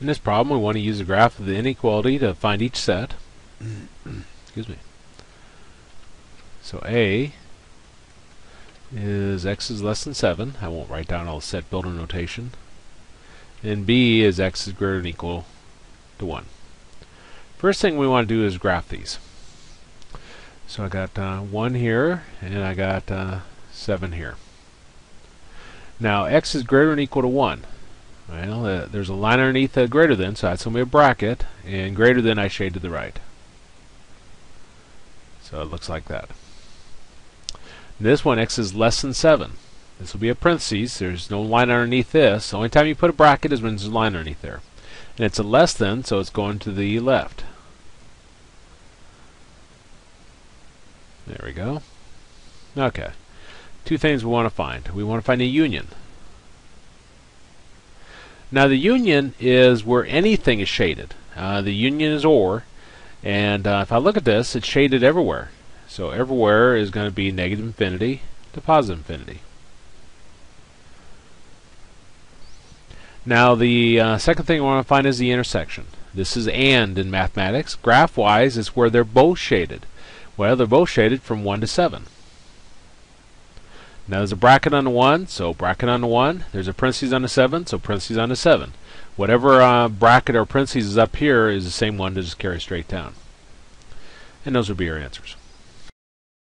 In this problem, we want to use the graph of the inequality to find each set. Excuse me. So A is x is less than 7. I won't write down all the set builder notation. And B is x is greater than or equal to 1. First thing we want to do is graph these. So I got uh, 1 here, and I got uh, 7 here. Now x is greater than or equal to 1. Well, uh, there's a line underneath the greater than, so that's going to be a bracket, and greater than I shade to the right. So it looks like that. This one, x is less than 7. This will be a parentheses. There's no line underneath this. The only time you put a bracket is when there's a line underneath there. And it's a less than, so it's going to the left. There we go. Okay. Two things we want to find. We want to find a union. Now the union is where anything is shaded. Uh, the union is OR, and uh, if I look at this, it's shaded everywhere. So everywhere is going to be negative infinity to positive infinity. Now the uh, second thing I want to find is the intersection. This is AND in mathematics. Graph-wise, it's where they're both shaded. Well, they're both shaded from 1 to 7. Now there's a bracket on the 1, so bracket on the 1. There's a parentheses on the 7, so parentheses on the 7. Whatever uh, bracket or parentheses is up here is the same one to just carry straight down. And those would be your answers.